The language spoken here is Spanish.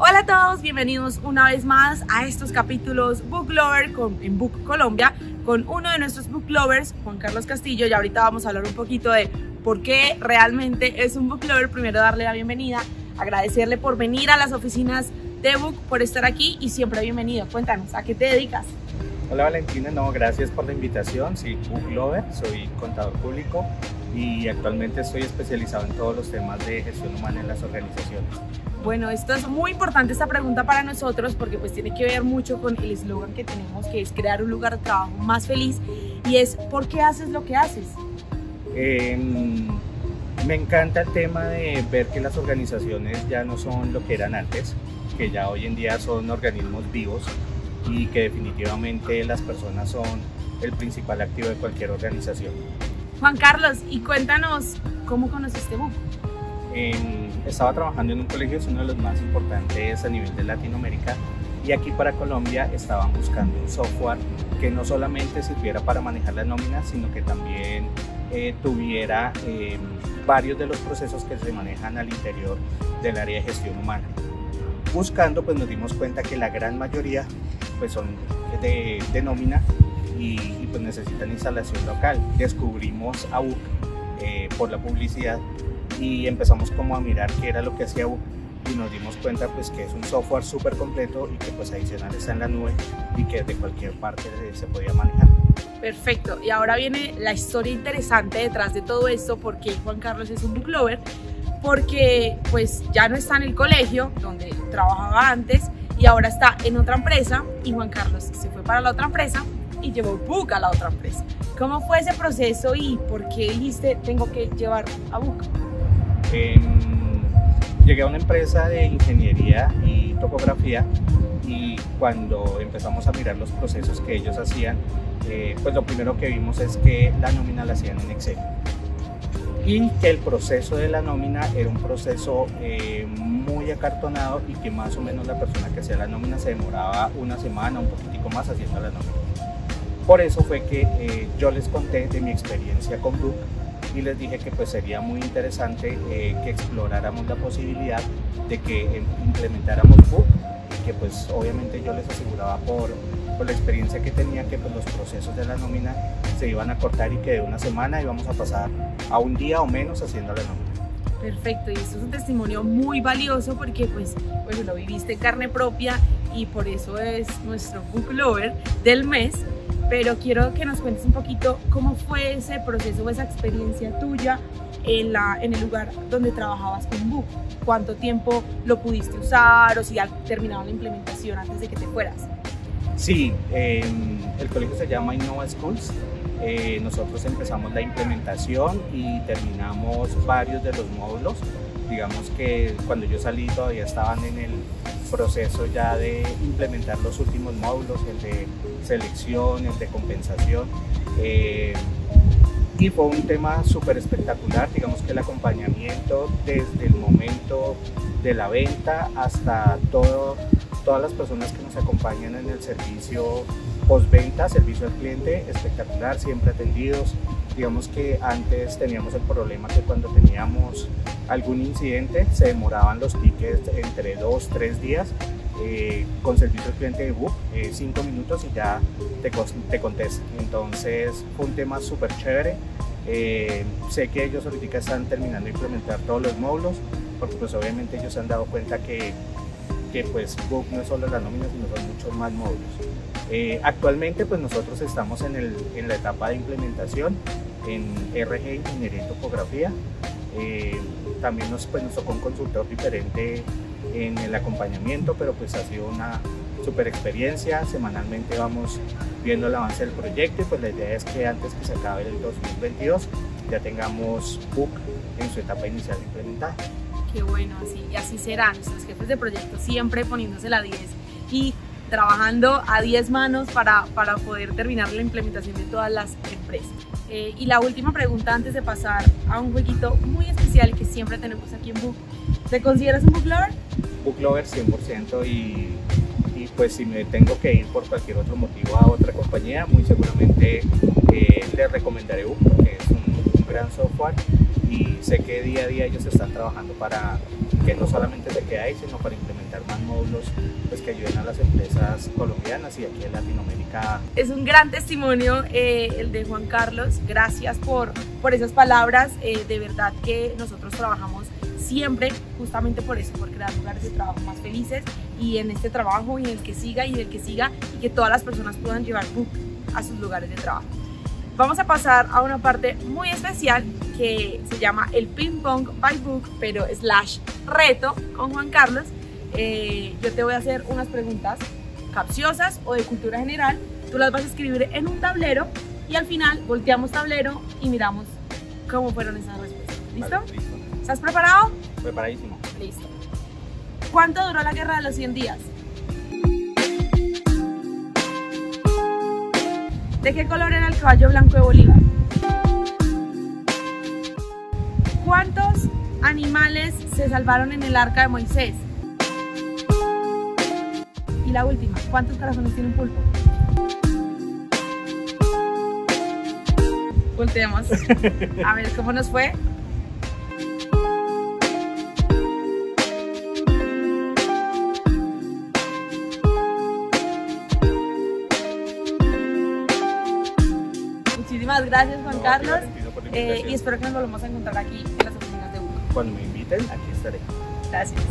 Hola a todos, bienvenidos una vez más a estos capítulos Book Lover con, en Book Colombia con uno de nuestros Book Lovers, Juan Carlos Castillo, y ahorita vamos a hablar un poquito de por qué realmente es un Book Lover. Primero darle la bienvenida, agradecerle por venir a las oficinas de Book, por estar aquí y siempre bienvenido. Cuéntanos, ¿a qué te dedicas? Hola Valentina, no, gracias por la invitación. Soy Book Lover, soy contador público y actualmente estoy especializado en todos los temas de gestión humana en las organizaciones. Bueno, esto es muy importante esta pregunta para nosotros porque pues tiene que ver mucho con el eslogan que tenemos que es crear un lugar de trabajo más feliz y es ¿por qué haces lo que haces? Eh, me encanta el tema de ver que las organizaciones ya no son lo que eran antes, que ya hoy en día son organismos vivos y que definitivamente las personas son el principal activo de cualquier organización. Juan Carlos, y cuéntanos cómo conociste BUC. Eh, estaba trabajando en un colegio, es uno de los más importantes a nivel de Latinoamérica y aquí para Colombia estaban buscando un software que no solamente sirviera para manejar las nóminas, sino que también eh, tuviera eh, varios de los procesos que se manejan al interior del área de gestión humana. Buscando, pues nos dimos cuenta que la gran mayoría pues son de, de nómina y, y, pues necesitan instalación local. Descubrimos a UC eh, por la publicidad y empezamos como a mirar qué era lo que hacía UC y nos dimos cuenta pues que es un software súper completo y que pues adicional está en la nube y que de cualquier parte se podía manejar. Perfecto, y ahora viene la historia interesante detrás de todo esto, porque Juan Carlos es un book lover, porque pues ya no está en el colegio donde trabajaba antes y ahora está en otra empresa y Juan Carlos se fue para la otra empresa y llevó Book a la otra empresa. ¿Cómo fue ese proceso y por qué dijiste tengo que llevar a Book? Eh, llegué a una empresa de ingeniería y topografía y cuando empezamos a mirar los procesos que ellos hacían, eh, pues lo primero que vimos es que la nómina la hacían en Excel y que el proceso de la nómina era un proceso eh, muy acartonado y que más o menos la persona que hacía la nómina se demoraba una semana, un poquitico más haciendo la nómina. Por eso fue que eh, yo les conté de mi experiencia con Brook y les dije que pues sería muy interesante eh, que exploráramos la posibilidad de que implementáramos Book y que pues obviamente yo les aseguraba por, por la experiencia que tenía que pues los procesos de la nómina se iban a cortar y que de una semana íbamos a pasar a un día o menos haciendo la nómina. Perfecto, y esto es un testimonio muy valioso porque pues, pues lo viviste en carne propia y por eso es nuestro book lover del mes pero quiero que nos cuentes un poquito cómo fue ese proceso o esa experiencia tuya en, la, en el lugar donde trabajabas con Book. ¿Cuánto tiempo lo pudiste usar o si ya terminaba la implementación antes de que te fueras? Sí, eh, el colegio se llama Innova Schools. Eh, nosotros empezamos la implementación y terminamos varios de los módulos. Digamos que cuando yo salí todavía estaban en el proceso ya de implementar los últimos módulos, el de selección, el de compensación. Eh, y fue un tema súper espectacular, digamos que el acompañamiento desde el momento de la venta hasta todo, todas las personas que nos acompañan en el servicio postventa, servicio al cliente, espectacular, siempre atendidos. Digamos que antes teníamos el problema que cuando teníamos algún incidente se demoraban los tickets entre dos, tres días. Eh, con servicio al cliente de Book, 5 eh, minutos y ya te, te contesta. Entonces fue un tema súper chévere. Eh, sé que ellos ahorita están terminando de implementar todos los módulos, porque pues obviamente ellos se han dado cuenta que, que pues Book no es solo la nómina, sino son muchos más módulos. Eh, actualmente pues nosotros estamos en, el, en, la etapa de implementación en RG Ingeniería y Topografía. Eh, también nos, pues, nos tocó un consultor diferente en el acompañamiento, pero pues ha sido una super experiencia. Semanalmente vamos viendo el avance del proyecto y pues la idea es que antes que se acabe el 2022 ya tengamos BUC en su etapa inicial implementada. Qué bueno, así, y así serán nuestros jefes de proyecto siempre poniéndose la 10 y trabajando a 10 manos para, para poder terminar la implementación de todas las empresas. Eh, y la última pregunta antes de pasar a un jueguito muy especial que siempre tenemos aquí en Book. ¿Te consideras un Book Lover? Book Lover 100% y, y pues si me tengo que ir por cualquier otro motivo a otra compañía, muy seguramente eh, les recomendaré Book es un, un gran software y sé que día a día ellos están trabajando para que no solamente se quede ahí, sino para implementar más módulos pues, que ayuden a las empresas colombianas y aquí en Latinoamérica. Es un gran testimonio eh, el de Juan Carlos, gracias por, por esas palabras, eh, de verdad que nosotros trabajamos siempre justamente por eso, por crear lugares de trabajo más felices y en este trabajo y en el que siga y en el que siga y que todas las personas puedan llevar Book a sus lugares de trabajo. Vamos a pasar a una parte muy especial que se llama el ping pong by book, pero slash reto con Juan Carlos. Eh, yo te voy a hacer unas preguntas capciosas o de cultura general. Tú las vas a escribir en un tablero y al final volteamos tablero y miramos cómo fueron esas respuestas. ¿Listo? Vale, listo. ¿Estás preparado? Preparadísimo. Listo. ¿Cuánto duró la guerra de los 100 días? ¿De qué color era el caballo blanco de Bolívar? ¿Cuántos animales se salvaron en el arca de Moisés? Y la última, ¿cuántos corazones tiene un pulpo? Volteemos. A ver cómo nos fue. Muchísimas gracias Juan No, Carlos eh, y espero que nos volvamos a encontrar aquí en las oficinas de Buco. Cuando me inviten, aquí estaré. Gracias.